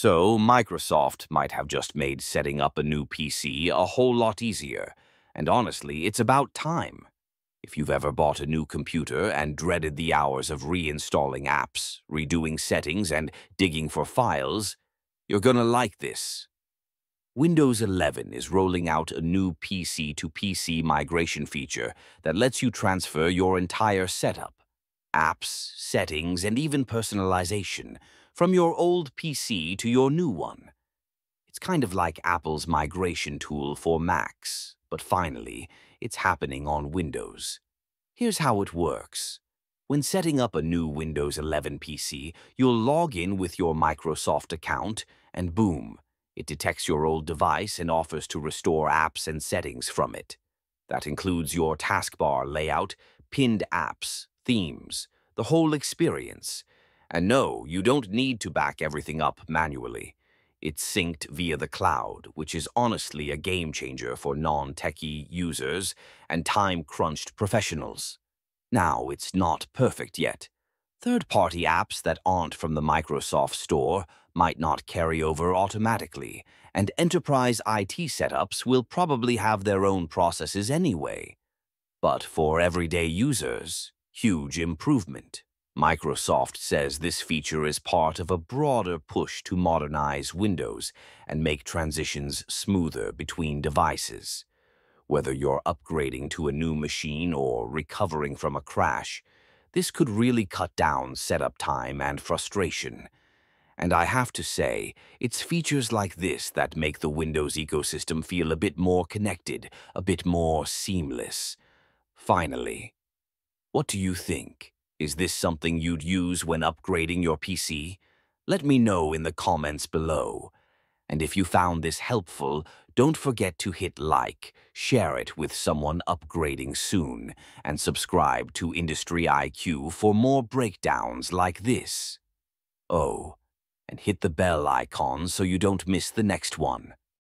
So Microsoft might have just made setting up a new PC a whole lot easier, and honestly, it's about time. If you've ever bought a new computer and dreaded the hours of reinstalling apps, redoing settings, and digging for files, you're gonna like this. Windows 11 is rolling out a new PC to PC migration feature that lets you transfer your entire setup, apps, settings, and even personalization from your old PC to your new one. It's kind of like Apple's migration tool for Macs, but finally, it's happening on Windows. Here's how it works. When setting up a new Windows 11 PC, you'll log in with your Microsoft account, and boom, it detects your old device and offers to restore apps and settings from it. That includes your taskbar layout, pinned apps, themes, the whole experience. And no, you don't need to back everything up manually. It's synced via the cloud, which is honestly a game changer for non-techie users and time-crunched professionals. Now, it's not perfect yet. Third-party apps that aren't from the Microsoft Store might not carry over automatically, and enterprise IT setups will probably have their own processes anyway. But for everyday users, huge improvement. Microsoft says this feature is part of a broader push to modernize Windows and make transitions smoother between devices. Whether you're upgrading to a new machine or recovering from a crash, this could really cut down setup time and frustration. And I have to say, it's features like this that make the Windows ecosystem feel a bit more connected, a bit more seamless. Finally, what do you think? Is this something you'd use when upgrading your PC? Let me know in the comments below. And if you found this helpful, don't forget to hit like, share it with someone upgrading soon, and subscribe to Industry IQ for more breakdowns like this. Oh, and hit the bell icon so you don't miss the next one.